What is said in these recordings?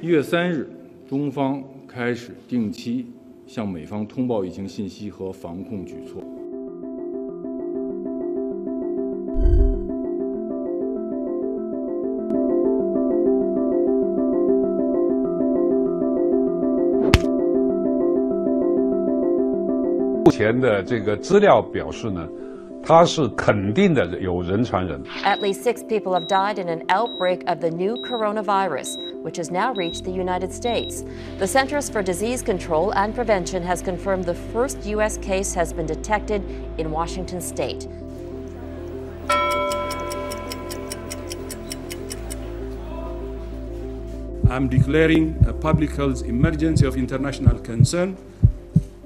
一月三日，中方开始定期向美方通报疫情信息和防控举措。目前的这个资料表示呢，它是肯定的有人传人。At least six people have died in an outbreak of the new coronavirus, which has now reached the United States. The Centers for Disease Control and Prevention has confirmed the first U.S. case has been detected in Washington state. I'm declaring a public health emergency of international concern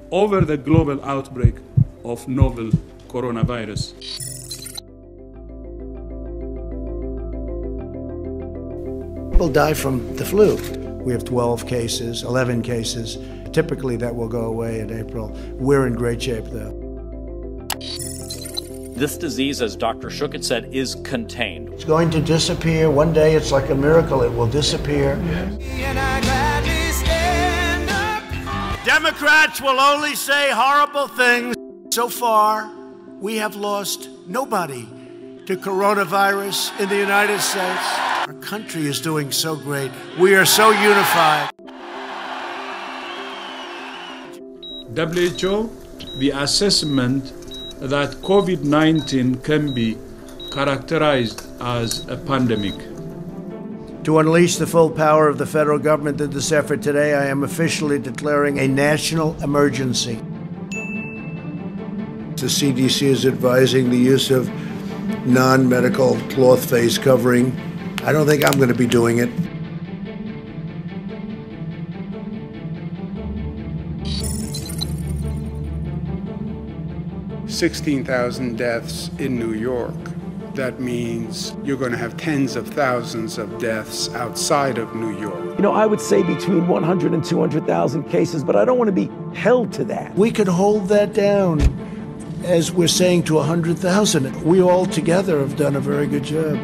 over the global outbreak of novel coronavirus. People die from the flu. We have 12 cases, 11 cases. Typically, that will go away in April. We're in great shape, though. This disease, as Dr. Schuchat said, is contained. It's going to disappear. One day, it's like a miracle. It will disappear. Democrats will only say horrible things. So far, we have lost nobody to coronavirus in the United States. Our country is doing so great. We are so unified. WHO, the assessment that COVID 19 can be characterized as a pandemic. To unleash the full power of the federal government in this effort today, I am officially declaring a national emergency. The CDC is advising the use of non medical cloth face covering. I don't think I'm going to be doing it. Sixteen thousand deaths in New York. That means you're going to have tens of thousands of deaths outside of New York. You know, I would say between 100 and 200,000 cases, but I don't want to be held to that. We could hold that down, as we're saying, to 100,000. We all together have done a very good job.